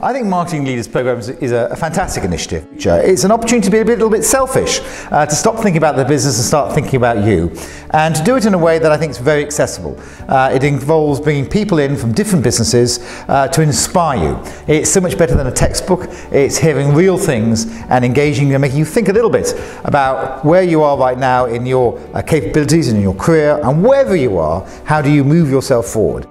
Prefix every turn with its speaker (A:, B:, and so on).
A: I think Marketing Leaders Programs is a, fantastic initiative. It's an opportunity to be a little bit selfish, uh, to stop thinking about the business and start thinking about you, and to do it in a way that I think is very accessible. Uh, it involves bringing people in from different businesses uh, to inspire you. It's so much better than a textbook. It's hearing real things and engaging and making you think a little bit about where you are right now in your uh, capabilities and in your career and wherever you are, how do you move yourself forward.